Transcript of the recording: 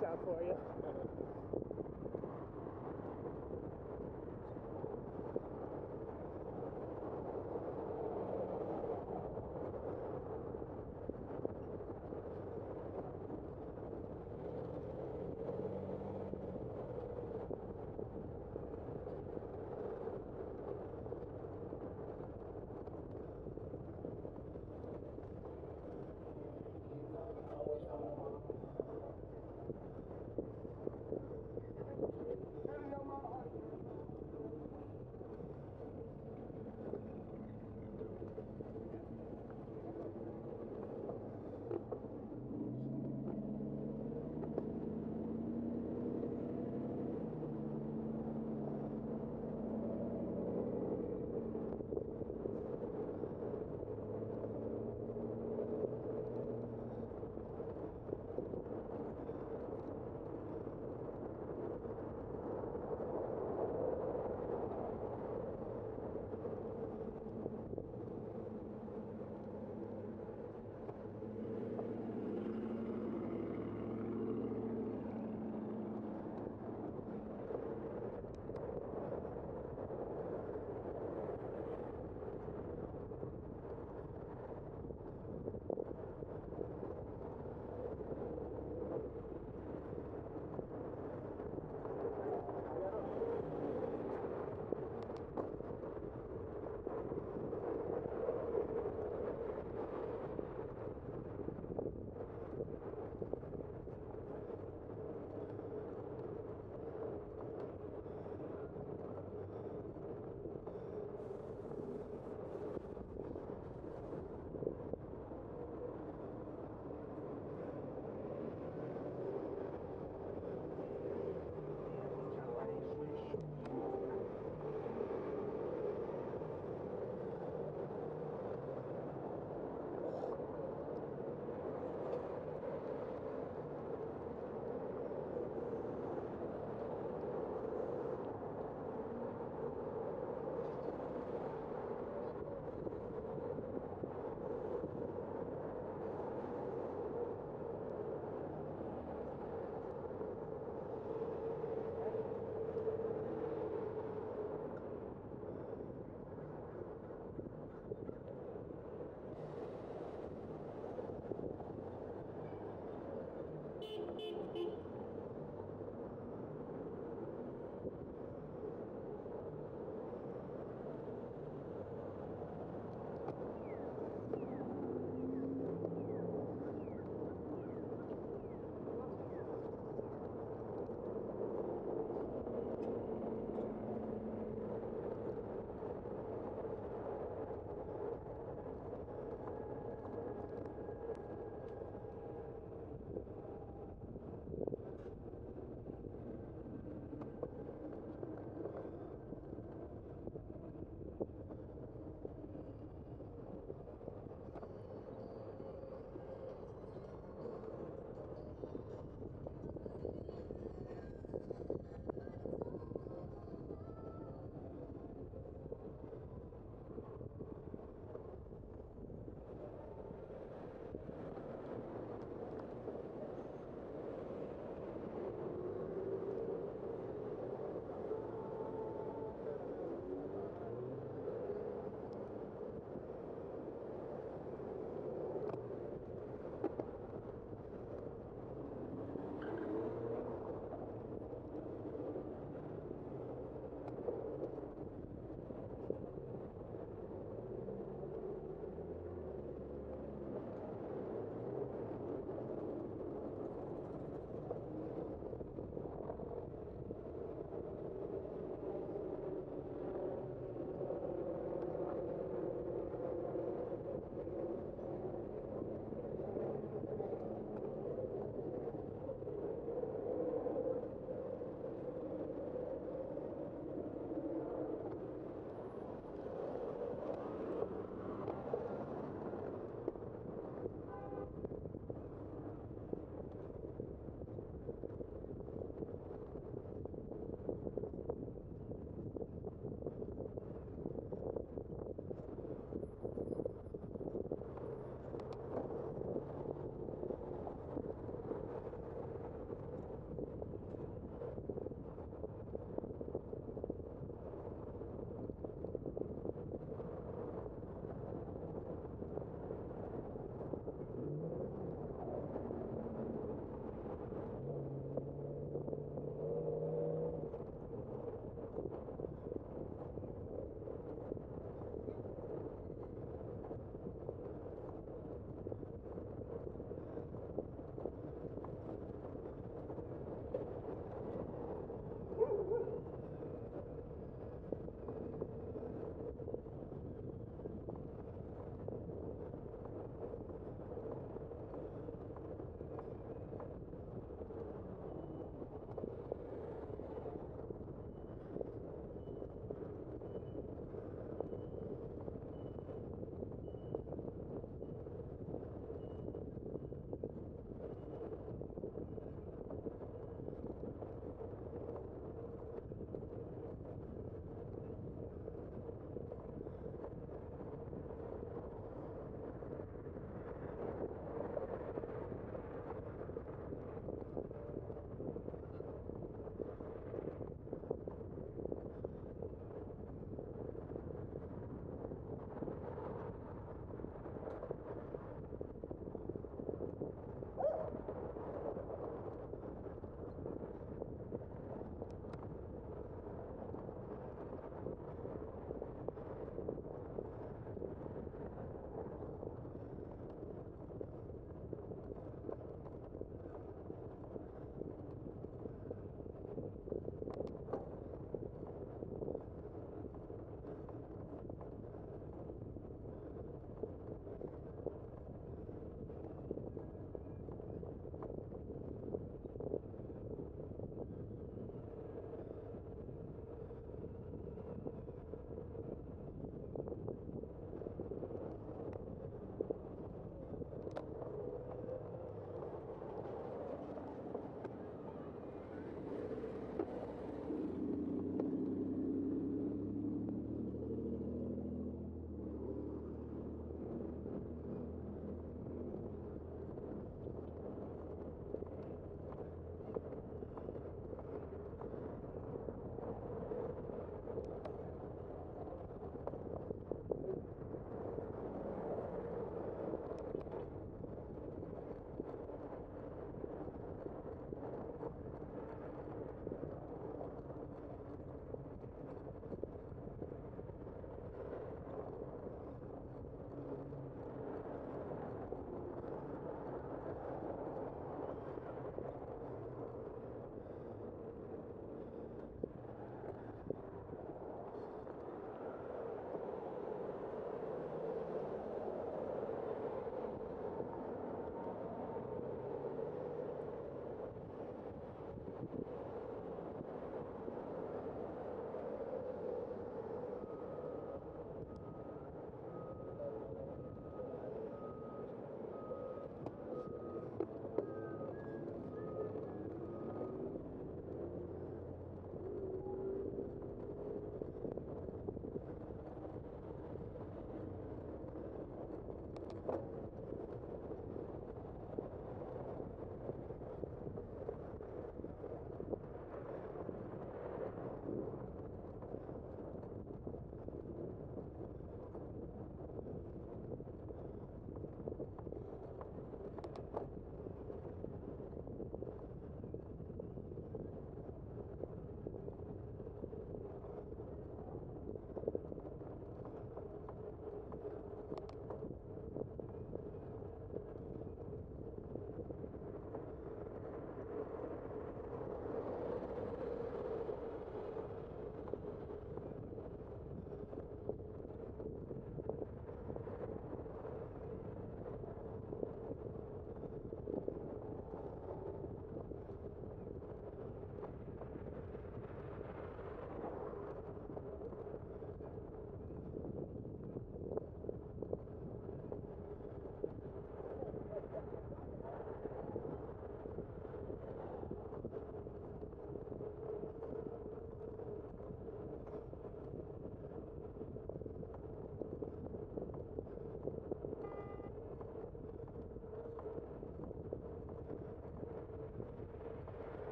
Yeah, for you.